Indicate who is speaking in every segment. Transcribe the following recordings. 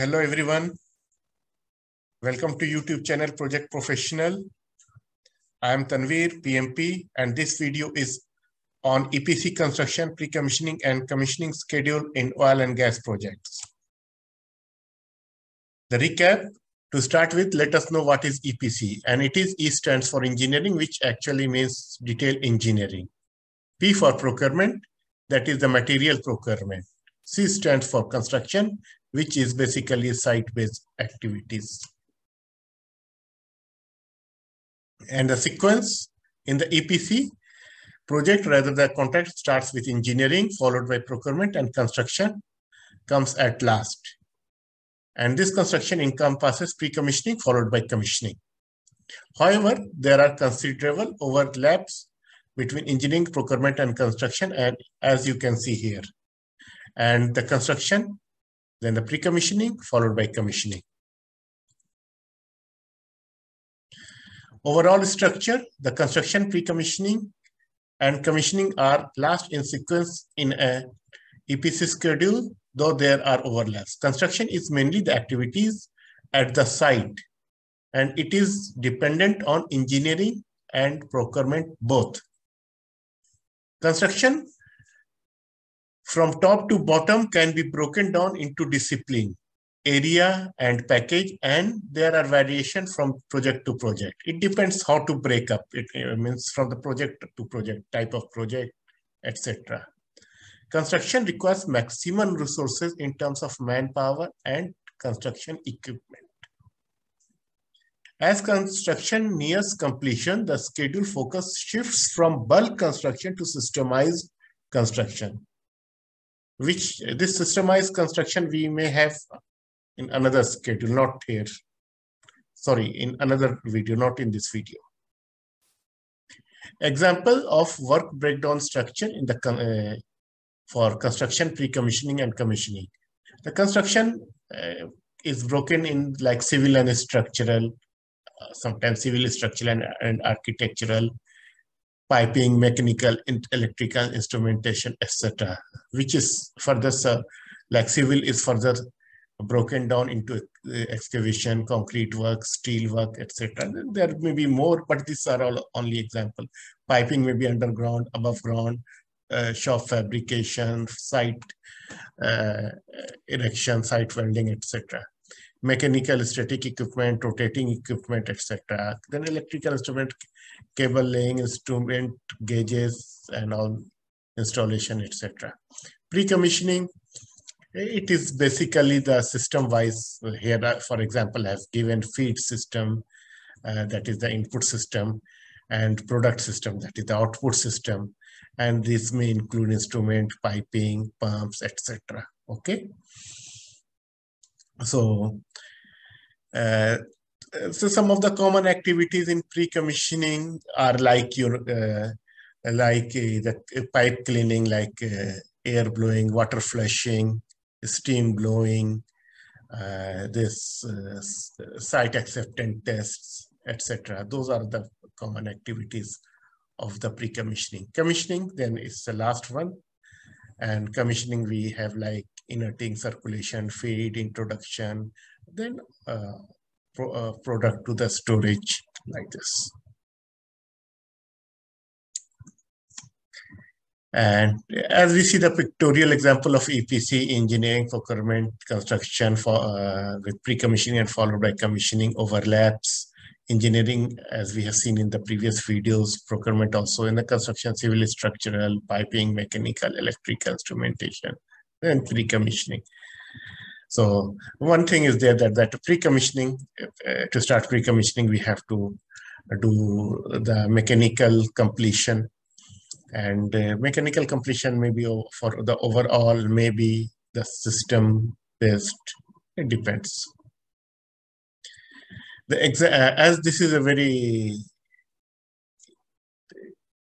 Speaker 1: hello everyone. Welcome to YouTube channel Project Professional. I am Tanweer, PMP, and this video is on EPC construction, pre-commissioning and commissioning schedule in oil and gas projects. The recap, to start with, let us know what is EPC. And it is E stands for engineering, which actually means detailed engineering. P for procurement, that is the material procurement. C stands for construction, which is basically site-based activities. And the sequence in the EPC project, rather the contract starts with engineering, followed by procurement and construction comes at last. And this construction encompasses pre-commissioning followed by commissioning. However, there are considerable overlaps between engineering, procurement, and construction, and as you can see here. And the construction, then the pre-commissioning, followed by commissioning. Overall structure, the construction, pre-commissioning, and commissioning are last in sequence in a EPC schedule, though there are overlaps. Construction is mainly the activities at the site, and it is dependent on engineering and procurement both. Construction from top to bottom can be broken down into discipline, area and package, and there are variations from project to project. It depends how to break up. It means from the project to project, type of project, etc. Construction requires maximum resources in terms of manpower and construction equipment. As construction nears completion, the schedule focus shifts from bulk construction to systemized construction, which this systemized construction we may have in another schedule, not here. Sorry, in another video, not in this video. Example of work breakdown structure in the uh, for construction pre-commissioning and commissioning. The construction uh, is broken in like civil and structural, sometimes civil, structural, and, and architectural, piping, mechanical, electrical instrumentation, etc. Which is further uh, like civil is further broken down into uh, excavation, concrete work, steel work, etc. There may be more, but these are all only example. Piping may be underground, above ground, uh, shop fabrication, site uh, erection, site welding, etc mechanical static equipment, rotating equipment, etc. Then electrical instrument, cable laying, instrument gauges, and all installation, etc. Pre-commissioning, it is basically the system-wise. Here, for example, has given feed system, uh, that is the input system, and product system, that is the output system. And this may include instrument, piping, pumps, etc. Okay so uh, so some of the common activities in pre-commissioning are like your uh, like uh, the pipe cleaning like uh, air blowing water flushing steam blowing uh, this uh, site acceptance tests etc those are the common activities of the pre-commissioning. Commissioning then is the last one. And commissioning we have like inerting circulation, feed, introduction, then uh, pro, uh, product to the storage like this. And as we see the pictorial example of EPC, engineering, procurement, construction for uh, with pre-commissioning and followed by commissioning overlaps, engineering, as we have seen in the previous videos, procurement also in the construction, civil, structural, piping, mechanical, electrical, instrumentation, and pre-commissioning. So one thing is there that, that pre-commissioning, uh, to start pre-commissioning, we have to do the mechanical completion and uh, mechanical completion maybe for the overall, maybe the system based, it depends. The exa uh, as this is a very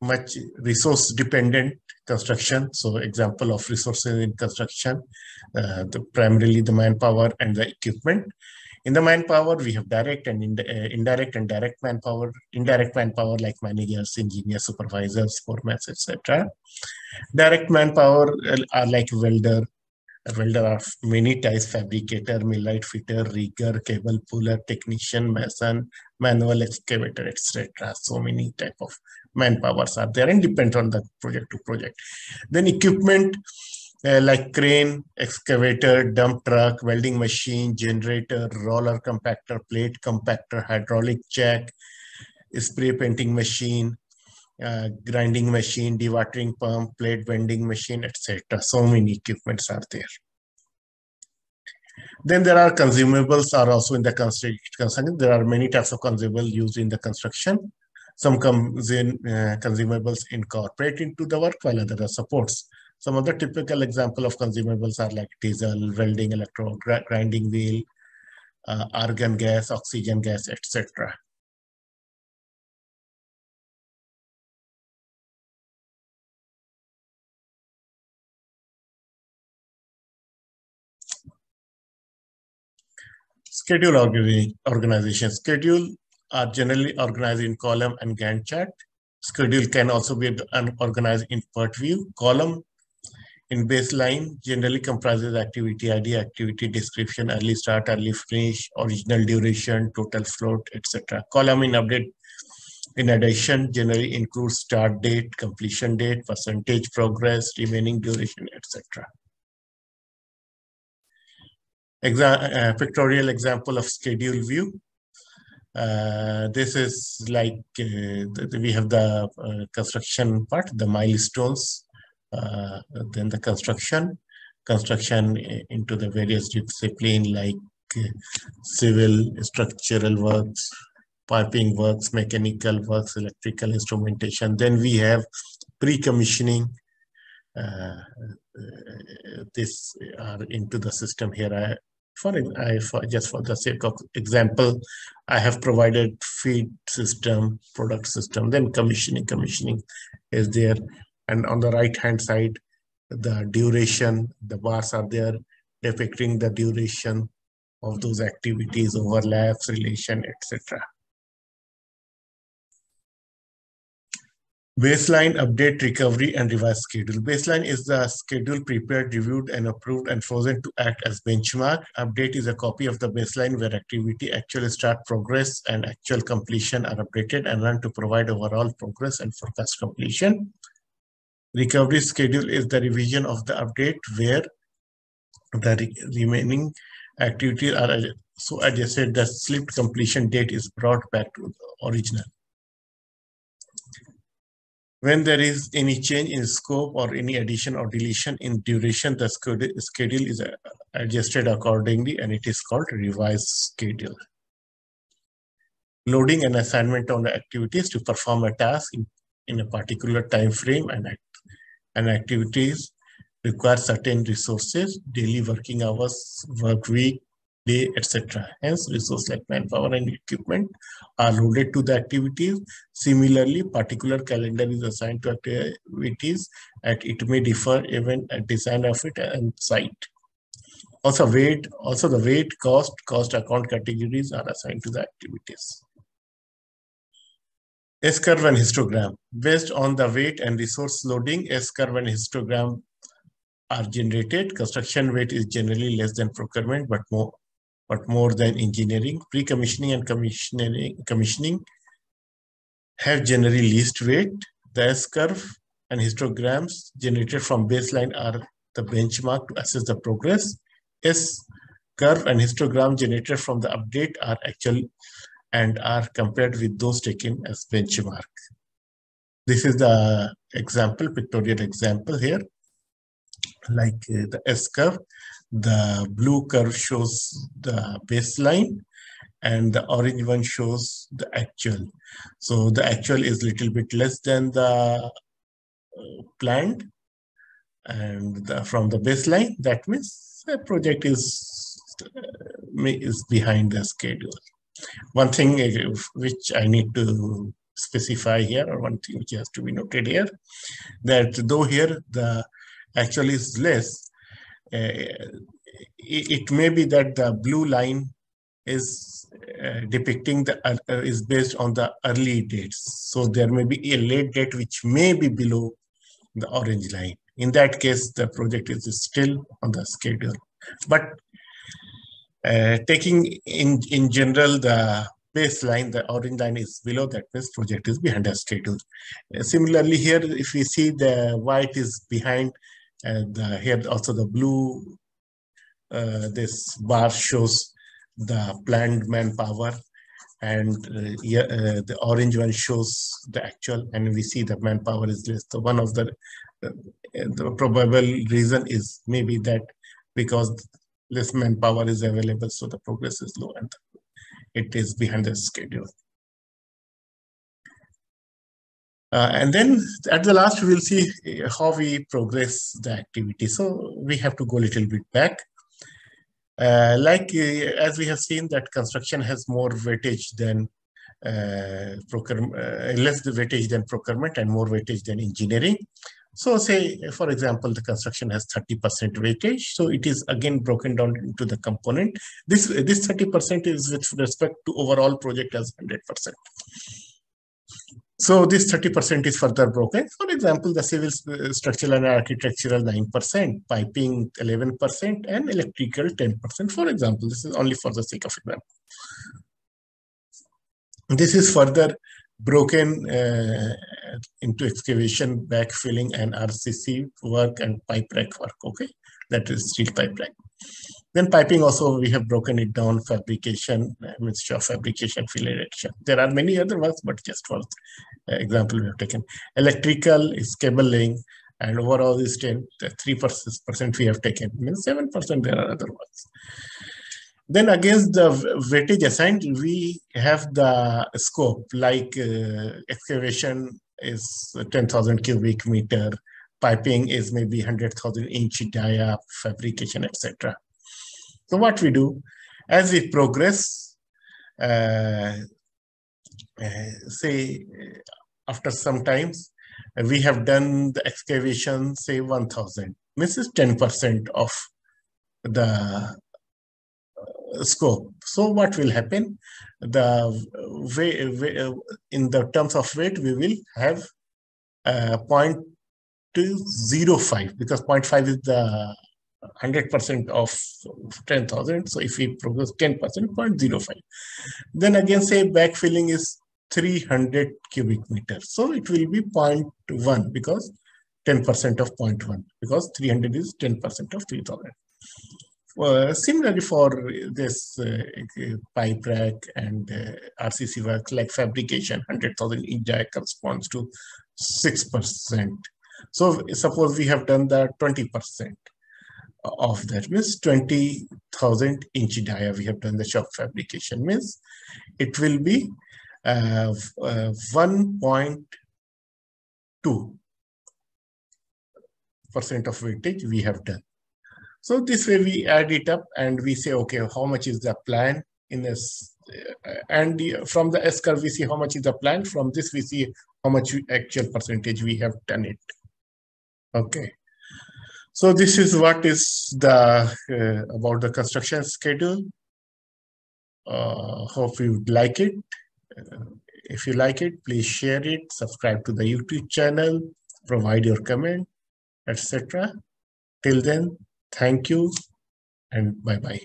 Speaker 1: much resource dependent construction. So example of resources in construction, uh, the, primarily the manpower and the equipment. In the manpower, we have direct and uh, indirect and direct manpower. Indirect manpower like managers, engineers, supervisors, foremen, etc. Direct manpower are like welder, welder of many types, fabricator, millwright, fitter, rigger, cable puller, technician, mason, manual excavator, etc. So many type of manpowers are there and depend on the project to project. Then equipment uh, like crane, excavator, dump truck, welding machine, generator, roller compactor, plate compactor, hydraulic jack, spray painting machine, uh, grinding machine, dewatering pump, plate bending machine, etc. So many equipments are there. Then there are consumables are also in the construction. There are many types of consumables used in the construction. Some uh, consumables incorporate into the work while others are supports. Some of the typical example of consumables are like diesel, welding, electro, grinding wheel, uh, argon gas, oxygen gas, etc. Schedule organization. Schedule are generally organized in column and Gantt chart. Schedule can also be organized in PERT view. Column in baseline generally comprises activity ID, activity description, early start, early finish, original duration, total float, etc. Column in update in addition generally includes start date, completion date, percentage progress, remaining duration, etc. Exa uh, pictorial example of schedule view. Uh, this is like uh, we have the uh, construction part, the milestones, uh, then the construction, construction into the various discipline like uh, civil, structural works, piping works, mechanical works, electrical instrumentation. Then we have pre-commissioning. this are into the system here. I, for, I, for just for the sake of example, I have provided feed system, product system, then commissioning, commissioning is there. And on the right hand side, the duration, the bars are there depicting the duration of those activities, overlaps, relation, etc. Baseline, update, recovery, and revise schedule. Baseline is the schedule prepared, reviewed, and approved and frozen to act as benchmark. Update is a copy of the baseline where activity, actual start progress, and actual completion are updated and run to provide overall progress and forecast completion. Recovery schedule is the revision of the update where the re remaining activities are so adjusted that slipped completion date is brought back to the original. When there is any change in scope or any addition or deletion in duration, the schedule is uh, adjusted accordingly and it is called revised schedule. Loading an assignment on the activities to perform a task in, in a particular time frame and, and activities require certain resources, daily working hours, work week, day, etc. Hence, resources like manpower and equipment are loaded to the activities. Similarly, particular calendar is assigned to activities and it may differ even at design of it and site. Also, weight, also the weight, cost, cost account categories are assigned to the activities. S-curve and histogram. Based on the weight and resource loading, S-curve and histogram are generated. Construction weight is generally less than procurement, but more but more than engineering. Pre-commissioning and commissioning, commissioning have generally least weight. The S-curve and histograms generated from baseline are the benchmark to assess the progress. S-curve and histogram generated from the update are actual and are compared with those taken as benchmark. This is the example, pictorial example here, like uh, the S-curve. The blue curve shows the baseline and the orange one shows the actual. So the actual is little bit less than the uh, planned and the, from the baseline, that means the project is, uh, is behind the schedule. One thing uh, which I need to specify here, or one thing which has to be noted here, that though here the actual is less, it may be that the blue line is uh, depicting the uh, is based on the early dates. So there may be a late date which may be below the orange line. In that case, the project is still on the schedule. But uh, taking in, in general the baseline, the orange line is below that means project is behind the schedule. Uh, similarly here, if we see the white is behind and uh, here also the blue, uh, this bar shows the planned manpower and uh, uh, the orange one shows the actual and we see the manpower is less. So one of the, uh, the probable reason is maybe that because less manpower is available, so the progress is low and it is behind the schedule. Uh, and then at the last, we will see how we progress the activity. So we have to go a little bit back. Uh, like uh, as we have seen that construction has more weightage than uh, procurement, uh, less the weightage than procurement and more weightage than engineering. So say, for example, the construction has 30% weightage. So it is again broken down into the component. This this 30% is with respect to overall project as 100%. So this 30% is further broken. For example, the civil uh, structural and architectural 9%, piping 11%, and electrical 10%. For example, this is only for the sake of example. This is further broken uh, into excavation, backfilling, and RCC work and pipe rack work. Okay, that is steel pipe rack. Then piping also, we have broken it down, fabrication, mixture of fabrication, fill erection. There are many other ones, but just for example, we have taken. Electrical is cable cabling, and overall is 10, 3% we have taken, means 7% there are other ones. Then against the weightage assigned, we have the scope, like uh, excavation is 10,000 cubic meter, piping is maybe 100,000 inch dia, fabrication, etc. So what we do, as we progress, uh, uh, say after some times, we have done the excavation, say 1000. This is 10% of the uh, scope. So what will happen? The way, in the terms of weight, we will have uh, 0.05 because 0.5 is the 100% of 10,000. So if we progress 10%, 0.05. Then again, say backfilling is 300 cubic meters. So it will be 0.1 because 10% of 0.1 because 300 is 10% of 3000. Uh, similarly for this uh, pipe rack and uh, RCC work like fabrication, 100,000 inch dia corresponds to 6%. So suppose we have done that 20% of that means 20,000 inch dia we have done the shop fabrication means it will be uh, uh, 1.2 percent of weightage we have done. So this way we add it up and we say, okay, how much is the plan in this? Uh, and from the S curve, we see how much is the plan. From this, we see how much actual percentage we have done it. Okay. So this is what is the uh, about the construction schedule. Uh, hope you like it. Uh, if you like it, please share it, subscribe to the YouTube channel, provide your comment, etc. Till then, thank you and bye-bye.